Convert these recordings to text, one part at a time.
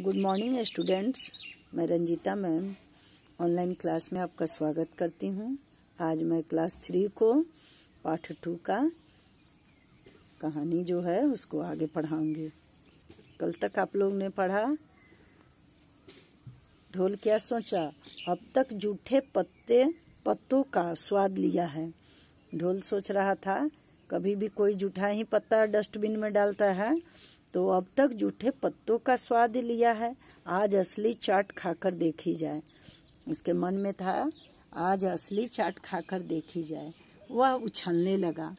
Good morning students मैं Ranjita ma'am. Online class में आपका स्वागत करती हूँ। आज मैं क्लास थ्री को पाठ टू का कहानी जो है, उसको आगे पढ़ाऊँगी। कल तक आप लोग ने पढ़ा? ढोल क्या सोचा? अब तक जूठे पत्ते पत्तों का स्वाद लिया है। ढोल सोच रहा था, कभी भी कोई जूठा ही पत्ता डस्टबिन में डालता है। तो अब तक जूठे पत्तों का स्वाद लिया है। आज असली चाट खाकर देखी जाए। उसके मन में था, आज असली चाट खाकर देखी जाए। वह उछलने लगा।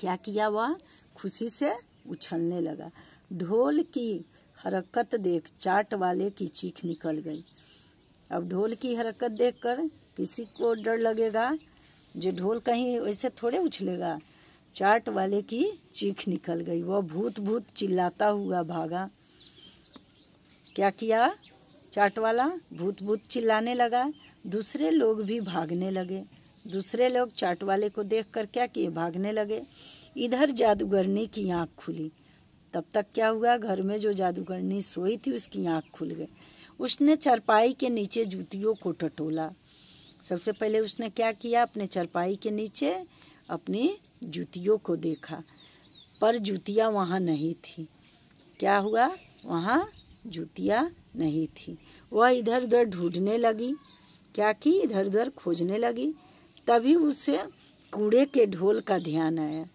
क्या किया वह? खुशी से उछलने लगा। ढोल की हरकत देख चाट वाले की चीख निकल गई। अब ढोल की हरकत देखकर किसी को डर लगेगा, जो ढोल कहीं वैसे थोड़े उछलेगा। चाट वाले की चीख निकल गई। वह भूत भूत चिल्लाता हुआ भागा। क्या किया? चाट वाला भूत भूत चिल्लाने लगा। दूसरे लोग भी भागने लगे। दूसरे लोग चाट वाले को देखकर क्या किए? भागने लगे। इधर जादूगरनी की आँख खुली। तब तक क्या हुआ? घर में जो जादूगरनी सोई थी, उसकी आँख खुल गई। उसने चरपाई के नीचे जूतियों को टटोला। सबसे पहले उसने क्या किया? अपने चरपाई के नीचे अपनी जूतियों को देखा, पर जूतियाँ वहाँ नहीं थी। क्या हुआ? वहाँ जूतियाँ नहीं थी। वह इधर उधर ढूँढने लगी। क्या की इधर उधर खोजने लगी। तभी उसे कूड़े के ढोल का ध्यान आया।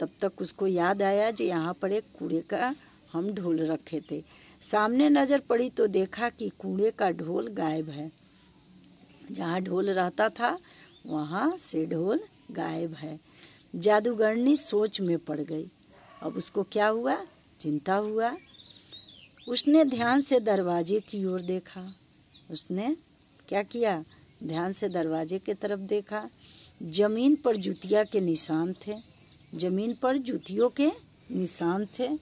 तब तक उसको याद आया जो यहाँ पर एक कूड़े का हम ढोल रखे थे। सामने नज़र पड़ी तो देखा कि कूड़े का ढोल गायब है। जहाँ ढोल रहता था, वहाँ से ढोल गायब है। जादूगरनी सोच में पड़ गई। अब उसको क्या हुआ? चिंता हुआ। उसने ध्यान से दरवाजे की ओर देखा। उसने क्या किया? ध्यान से दरवाजे के तरफ़ देखा। ज़मीन पर जूतिया के निशान थे। ज़मीन पर जूतियों के निशान थे।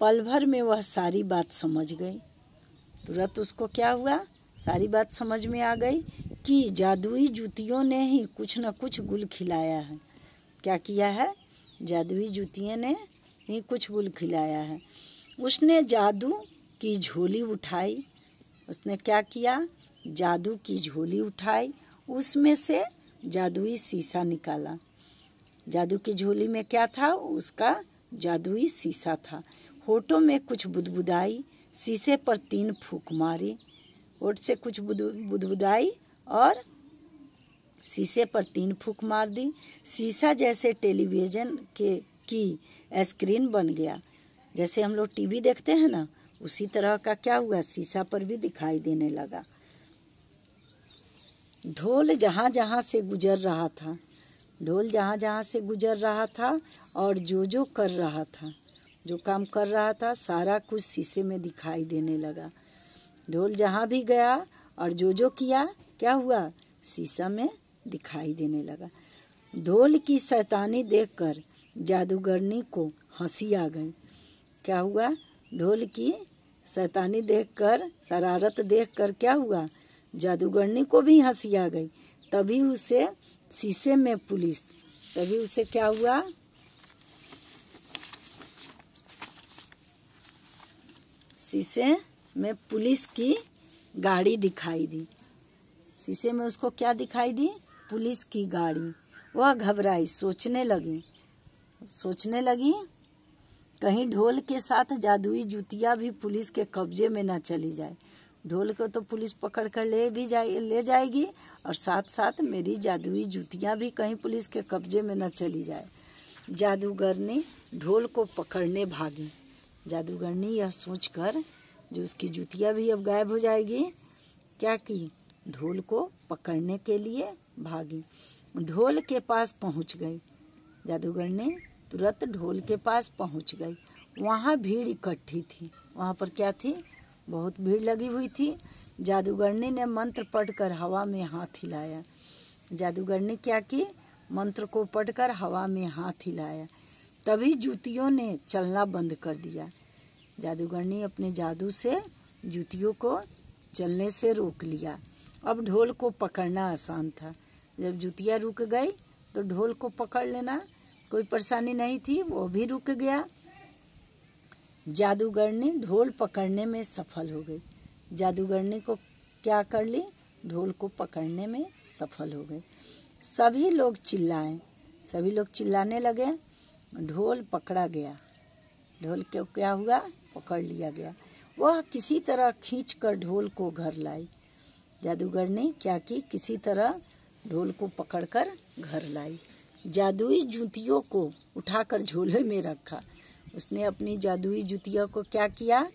पल भर में वह सारी बात समझ गई। तुरंत उसको क्या हुआ? सारी बात समझ में आ गई। कि जादुई जूतियों ने ही कुछ न कुछ गुल खिलाया है। क्या किया है? जादुई जूतियों ने ही कुछ गुल खिलाया है। उसने जादू की झोली उठाई। उसने क्या किया? जादू की झोली उठाई। उसमें से जादुई शीशा निकाला। जादू की झोली में क्या था? उसका जादुई शीशा था। होठों में कुछ बुदबुदाई। शीशे पर तीन फूक मारी। होठ से कुछ बुदबुदाई और शीशे पर तीन फूक मार दी। शीशा जैसे टेलीविज़न के, की स्क्रीन बन गया। जैसे हम लोग टीवी देखते हैं ना, उसी तरह का क्या हुआ? शीशा पर भी दिखाई देने लगा। ढोल जहाँ जहाँ से गुजर रहा था, ढोल जहाँ जहाँ से गुजर रहा था और जो जो कर रहा था, जो काम कर रहा था, सारा कुछ शीशे में दिखाई देने लगा। ढोल जहाँ भी गया और जो जो किया क्या हुआ? शीशा में दिखाई देने लगा। ढोल की शैतानी देखकर जादूगरनी को हँसी आ गई। क्या हुआ? ढोल की शैतानी देखकर, शरारत देखकर क्या हुआ? जादूगरनी को भी हँसी आ गई। तभी उसे शीशे में पुलिस, तभी उसे क्या हुआ? शीशे में पुलिस की गाड़ी दिखाई दी। शीशे में उसको क्या दिखाई दी? पुलिस की गाड़ी। वह घबराई, सोचने लगी। सोचने लगी, कहीं ढोल के साथ जादुई जूतियाँ भी पुलिस के कब्जे में न चली जाए। ढोल को तो पुलिस पकड़ कर ले भी जाए, ले जाएगी और साथ साथ मेरी जादुई जूतियाँ भी कहीं पुलिस के कब्जे में न चली जाए। जादूगर ने ढोल को पकड़ने भागी। जादूगर ने यह सोचकर, जो उसकी जूतियाँ भी अब गायब हो जाएगी, क्या की? ढोल को पकड़ने के लिए भागी। ढोल के पास पहुँच गई। जादूगर ने तुरंत ढोल के पास पहुँच गई। वहाँ भीड़ इकट्ठी थी। वहाँ पर क्या थी? बहुत भीड़ लगी हुई थी। जादूगरनी ने मंत्र पढ़कर हवा में हाथ हिलाया। जादूगरनी क्या की? मंत्र को पढ़कर हवा में हाथ हिलाया। तभी जूतियों ने चलना बंद कर दिया। जादूगरनी अपने जादू से जूतियों को चलने से रोक लिया। अब ढोल को पकड़ना आसान था। जब जुतिया रुक गई तो ढोल को पकड़ लेना। कोई परेशानी नहीं थी, वो भी रुक गया। जादूगरनी ढोल पकड़ने में सफल हो गई। जादूगरनी को क्या कर ली? ढोल को पकड़ने में सफल हो गई। सभी लोग चिल्लाए। सभी लोग चिल्लाने लगे। ढोल पकड़ा गया। ढोल क्यों क्या हुआ? पकड़ लिया गया। वह किसी तरह खींच कर ढोल को घर लाई। जादूगर ने क्या की किसी तरह ढोल को पकड़कर घर लाई। जादुई जूतियों को उठाकर झोले में रखा। उसने अपनी जादुई जूतियों को क्या किया?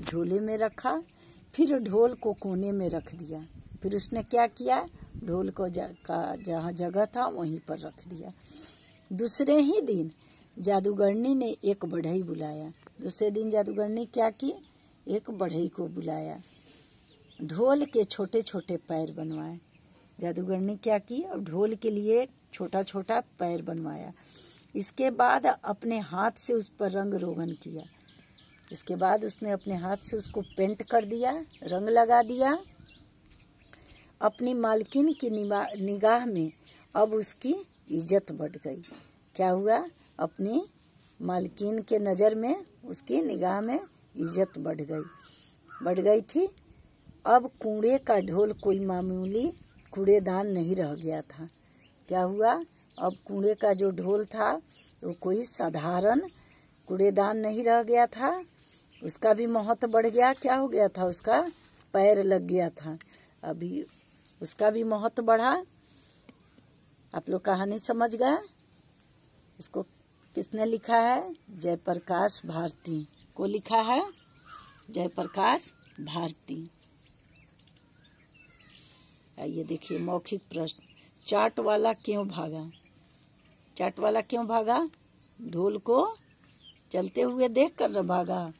झोले में रखा, फिर ढोल को कोने में रख दिया। फिर उसने क्या किया? ढोल को का, जहाँ जगह था, वहीं पर रख दिया। दूसरे ही दिन जादूगरनी ने एक बढ़ई बुलाया। दूसरे दिन जादूगरनी क्या की? एक बढ़ई को बुलाया। ढोल के छोटे छोटे पैर बनवाए। जादूगर ने क्या की और ढोल के लिए छोटा छोटा पैर बनवाया। इसके बाद अपने हाथ से उस पर रंग रोगन किया। इसके बाद उसने अपने हाथ से उसको पेंट कर दिया, रंग लगा दिया। अपनी मालकिन की निगाह में अब उसकी इज़्ज़त बढ़ गई। क्या हुआ? अपनी मालकिन के नज़र में उसकी निगाह में इज़्ज़त बढ़ गई। बढ़ गई थी। अब कूड़े का ढोल कोई मामूली कूड़ेदान नहीं रह गया था। क्या हुआ? अब कूड़े का जो ढोल था, वो कोई साधारण कूड़ेदान नहीं रह गया था। उसका भी महत्व बढ़ गया। क्या हो गया था? उसका पैर लग गया था। अभी उसका भी महत्व बढ़ा। आप लोग कहानी समझ गए? इसको किसने लिखा है? जयप्रकाश भारती। को लिखा है? जयप्रकाश भारती। आइए देखिए, मौखिक प्रश्न। चाट वाला क्यों भागा? चाट वाला क्यों भागा? ढोल को चलते हुए देख कर भागा।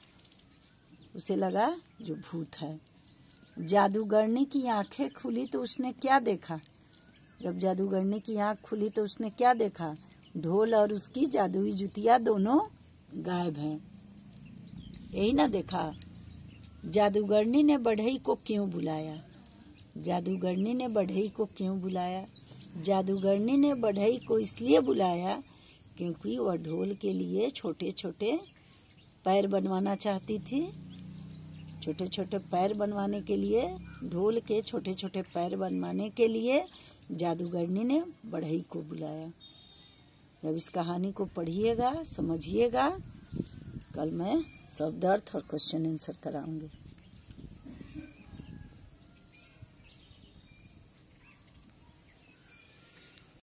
उसे लगा, जो भूत है। जादूगरनी की आँखें खुली तो उसने क्या देखा? जब जादूगरनी की आँख खुली तो उसने क्या देखा? ढोल और उसकी जादुई जुतिया दोनों गायब हैं। यही ना देखा। जादूगरनी ने बढ़ई को क्यों बुलाया? जादूगरनी ने बढ़ई को क्यों बुलाया? जादूगरनी ने बढ़ई को इसलिए बुलाया क्योंकि वह ढोल के लिए छोटे छोटे पैर बनवाना चाहती थी। छोटे छोटे पैर बनवाने के लिए, ढोल के छोटे छोटे पैर बनवाने के लिए जादूगरनी ने बढ़ई को बुलाया। जब इस कहानी को पढ़िएगा, समझिएगा। कल मैं शब्द अर्थ और क्वेश्चन आंसर कराऊँगी।